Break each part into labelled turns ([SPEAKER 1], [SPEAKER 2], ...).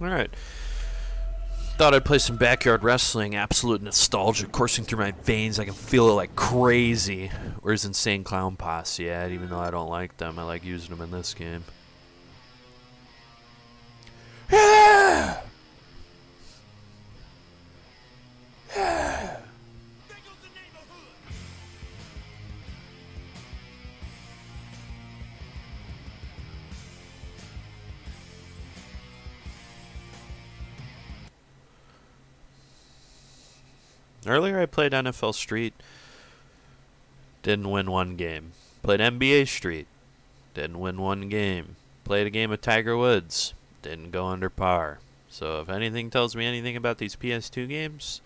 [SPEAKER 1] Alright. Thought I'd play some backyard wrestling. Absolute nostalgia coursing through my veins. I can feel it like crazy. Where's Insane Clown Posse at? Even though I don't like them, I like using them in this game. Earlier I played NFL Street. Didn't win one game. Played NBA Street. Didn't win one game. Played a game of Tiger Woods. Didn't go under par. So if anything tells me anything about these PS2 games,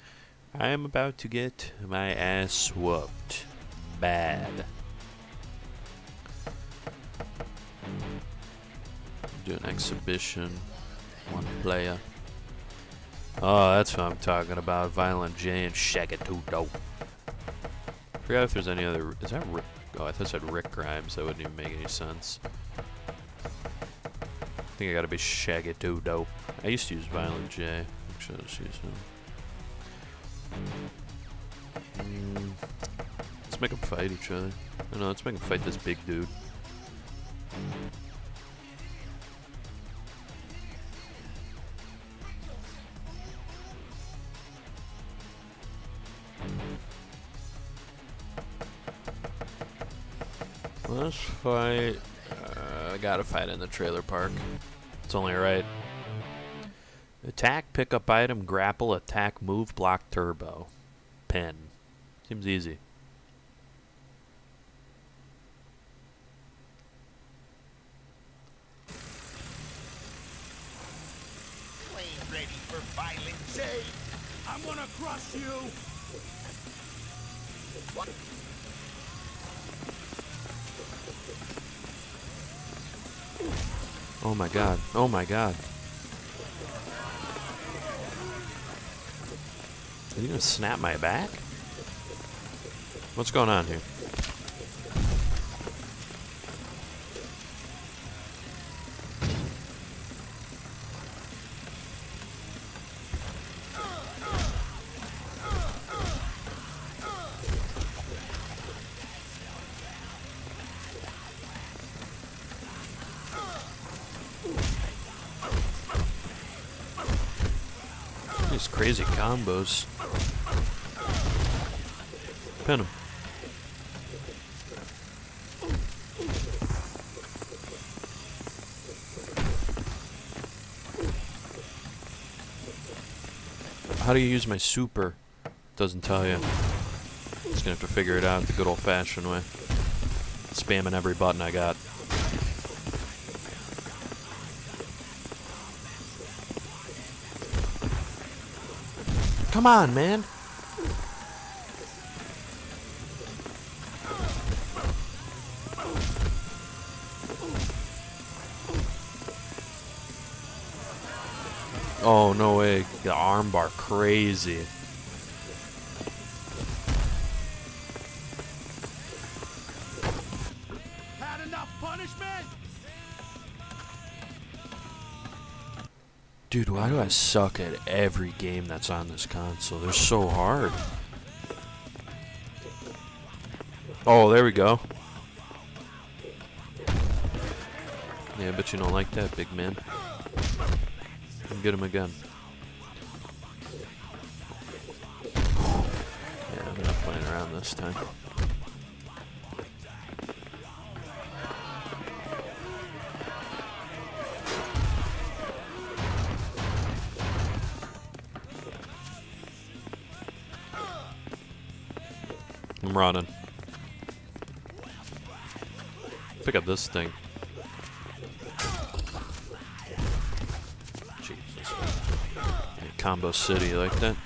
[SPEAKER 1] I am about to get my ass whooped. Bad. Do an exhibition. One player. Oh, that's what I'm talking about. Violent J and Shaggy 2 Dope. Forgot if there's any other. Is that Rick? Oh, I thought it said Rick Grimes. That wouldn't even make any sense. I think I gotta be Shaggy 2 Dope. I used to use Violent J. Use him. Let's make them fight each other. No, let's make them fight this big dude. Let's fight. Uh, I gotta fight in the trailer park. It's only right. Attack, pick up item, grapple, attack, move, block, turbo. Pin. Seems easy.
[SPEAKER 2] Ready for violence?
[SPEAKER 3] I'm gonna crush you!
[SPEAKER 2] What?
[SPEAKER 1] Oh my god. Oh my god. Are you gonna snap my back? What's going on here? These crazy combos. Pin him. How do you use my super? Doesn't tell you. Just gonna have to figure it out the good old fashioned way. Spamming every button I got. Come on, man. Oh, no way. The armbar crazy.
[SPEAKER 3] Had enough punishment?
[SPEAKER 1] Dude, why do I suck at every game that's on this console? They're so hard. Oh, there we go. Yeah, but you don't like that, big man. Get him again. Yeah, I'm not playing around this time. I'm running. Pick up this thing. Jesus. Yeah, Combo City, like that?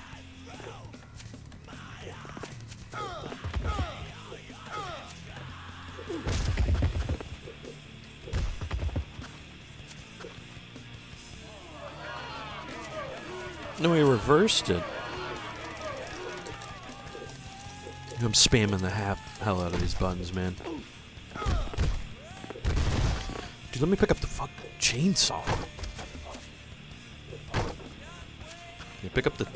[SPEAKER 1] No, he reversed it. I'm spamming the hap hell out of these buttons, man. Dude, let me pick up the fuck chainsaw. You pick up the.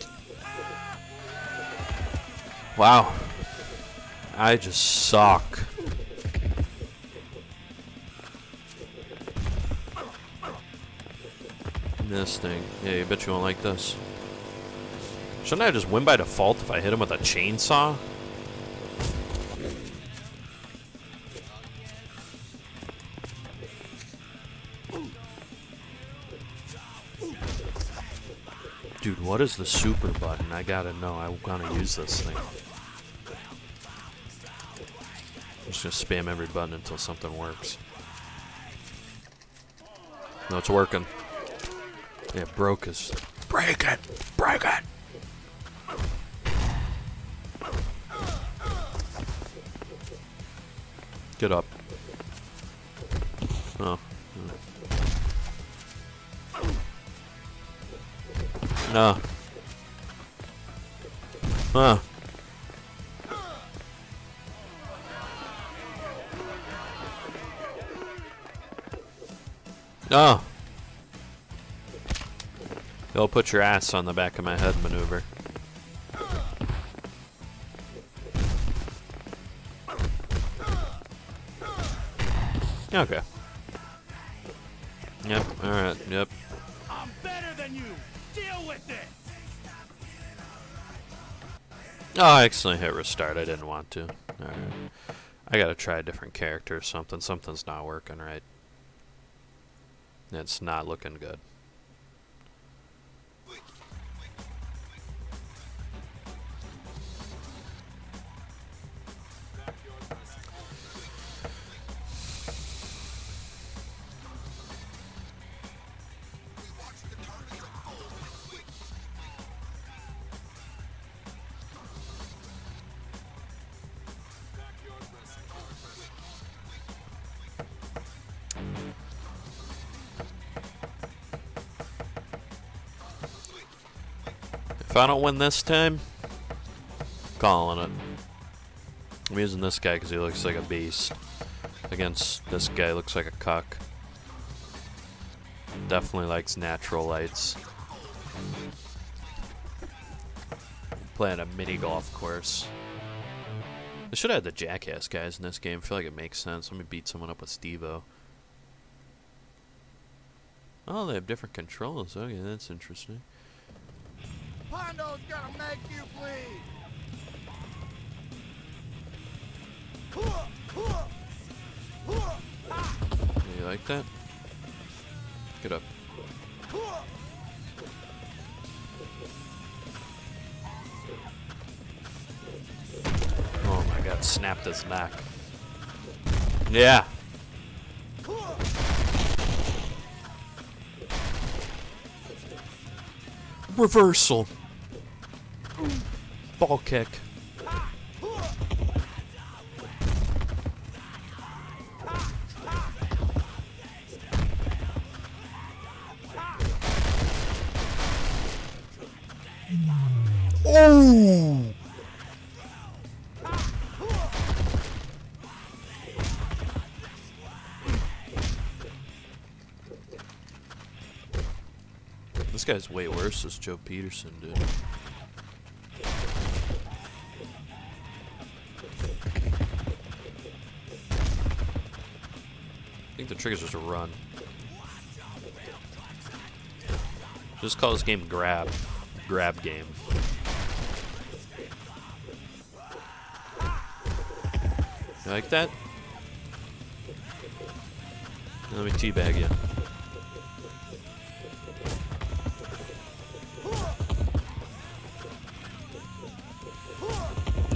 [SPEAKER 1] wow. I just suck. This thing. Yeah, you bet you won't like this. Shouldn't I just win by default if I hit him with a chainsaw? Dude, what is the super button? I gotta know. I wanna use this thing. I'm just gonna spam every button until something works. No, it's working. Yeah, broke his. Break it! Break it! Get up. Oh. No. Huh. Oh. They'll put your ass on the back of my head maneuver. Okay. Yep, alright, yep.
[SPEAKER 3] I'm better than you. Deal with it.
[SPEAKER 1] Oh, I accidentally hit restart. I didn't want to. Alright. I gotta try a different character or something. Something's not working right. It's not looking good. I don't win this time, calling it. I'm using this guy because he looks like a beast. Against this guy looks like a cuck. Definitely likes natural lights. Playing a mini golf course. They should have had the jackass guys in this game. I feel like it makes sense. Let me beat someone up with Steve-O. Oh, they have different controls. Okay, that's interesting.
[SPEAKER 2] Pondo's gonna make you bleed. Ah.
[SPEAKER 1] You like that? Get up. Oh my god, snapped his neck. Yeah. Reversal. Ball kick. Oh! Guy's way worse, this Joe Peterson dude. I think the trigger's just a run. Just call this game grab. Grab game. You like that? Let me teabag you.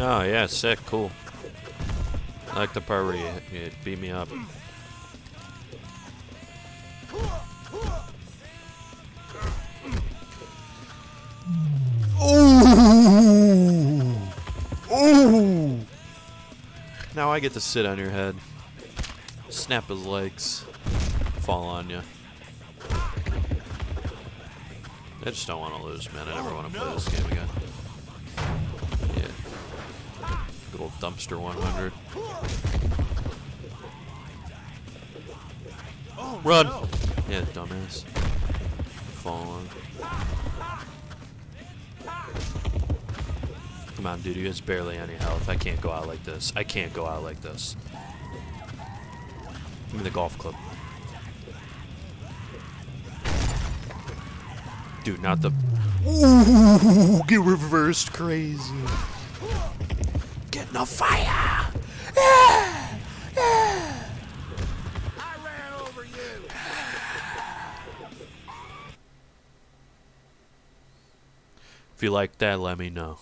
[SPEAKER 1] Oh, yeah, sick, cool. I like the part where you, you beat me up. Ooh! Ooh! Now I get to sit on your head, snap his legs, fall on you. I just don't want to lose, man. I never want to play this game again. Dumpster 100. Run! Yeah, dumbass. Fall. Come on, dude. He has barely any health. I can't go out like this. I can't go out like this. Give me the golf club. Dude, not the. Ooh, get reversed crazy. Get in the fire!
[SPEAKER 2] I ran over you.
[SPEAKER 1] If you like that, let me know.